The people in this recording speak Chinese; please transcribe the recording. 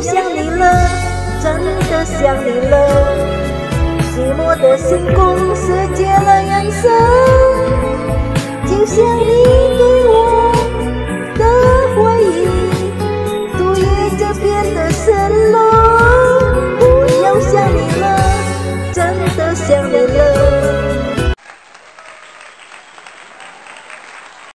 想你了，真的想你了。寂寞的星空失去了颜色，就像你对我的回忆，毒液就变得深了。不要想你了，真的想你了。